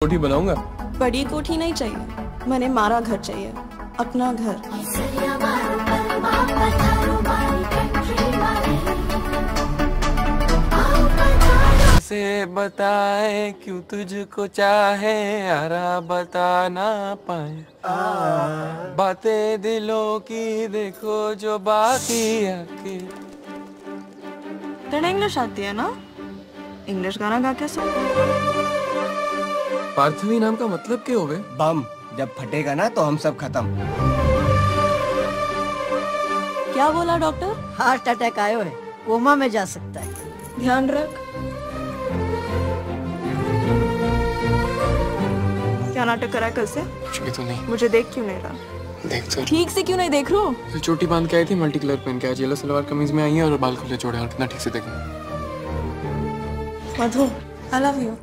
कोठी बनाऊँगा। बड़ी कोठी नहीं चाहिए। मैंने मारा घर चाहिए। अपना घर। से बताए क्यों तुझको चाहे यारा बता ना पाए। बातें दिलों की देखो जो बाकी आके। तेरे इंग्लिश आती है ना? इंग्लिश गाना गा के सुन। पार्थवी नाम का मतलब क्या होवे? बम। जब फटेगा ना तो हम सब खत्म। क्या बोला डॉक्टर? हार्ट अटैक आयो है। कोमा में जा सकता है। ध्यान रख। क्या नाटक करा कल से? कुछ भी तो नहीं। मुझे देख क्यों नहीं रहा? देख तो ठीक से क्यों नहीं देख रहा तो चोटी बाँध के आई थी मल्टी कलर पहन के आज येलो सलवार कमीज में आई है और बाल खुले छोड़े और कितना ठीक से देखो मधु आई लव यू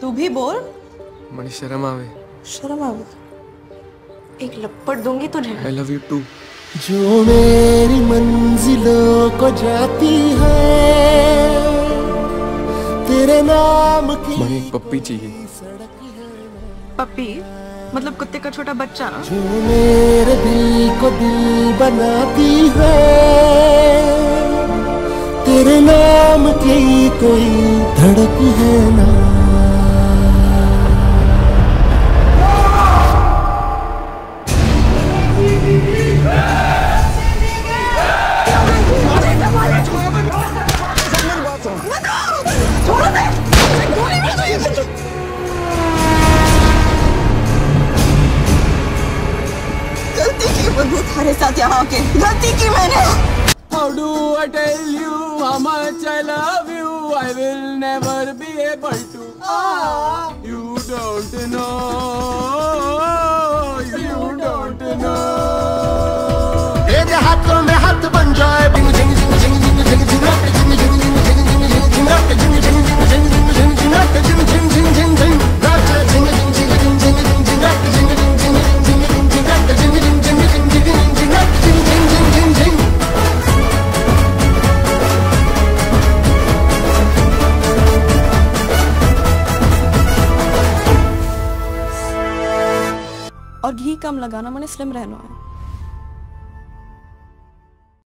तू भी बोल। बड़ी शर्म आवे। शर्म आ एक लपट दूँगी तुझे। आई लव यू टू जो मेरी मंजिलों को जाती है तेरे नाम की मुझे एक पप्पी चाहिए। पप्पी? मतलब कुत्ते का छोटा बच्चा? जो मेरे दिल को दिल बनाती है तेरे नाम की कोई धड़क है ना। साथ यहाँ के गलती की मैंने How do I tell you how much I love you? I will never be able to. You don't know. You don't know. तेरे हाथों में और घी कम लगाना मैंने स्लिम रहना है।